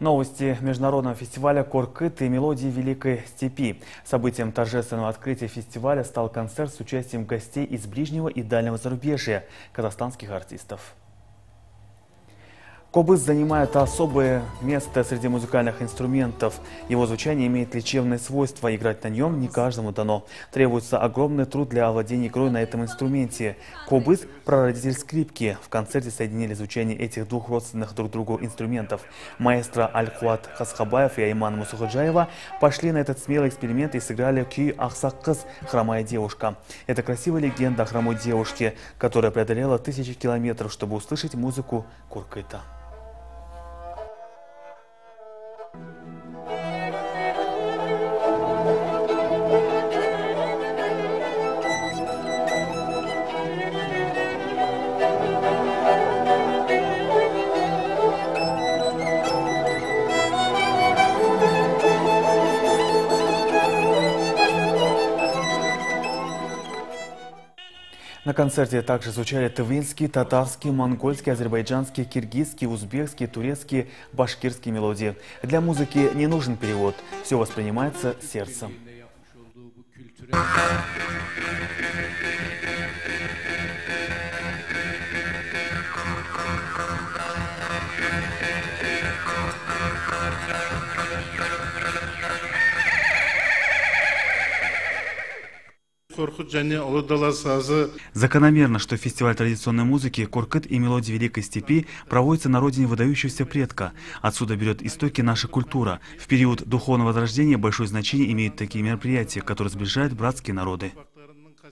Новости международного фестиваля «Коркыт» и мелодии Великой Степи. Событием торжественного открытия фестиваля стал концерт с участием гостей из ближнего и дальнего зарубежья, казахстанских артистов. Кобыз занимает особое место среди музыкальных инструментов. Его звучание имеет лечебное свойство, играть на нем не каждому дано. Требуется огромный труд для овладения игрой на этом инструменте. Кобыз – прародитель скрипки. В концерте соединили звучание этих двух родственных друг другу инструментов. Маэстро Аль-Хуат Хасхабаев и Айман Мусухаджаева пошли на этот смелый эксперимент и сыграли күй Ахсаккыз «Хромая девушка». Это красивая легенда о хромой девушке, которая преодолела тысячи километров, чтобы услышать музыку Куркыта. На концерте также звучали тывинские, татарские, монгольские, азербайджанские, киргизские, узбекские, турецкие, башкирские мелодии. Для музыки не нужен перевод, все воспринимается сердцем. Закономерно, что фестиваль традиционной музыки «Куркыт» и «Мелодии Великой Степи» проводится на родине выдающегося предка. Отсюда берет истоки наша культура. В период духовного возрождения большое значение имеют такие мероприятия, которые сближают братские народы.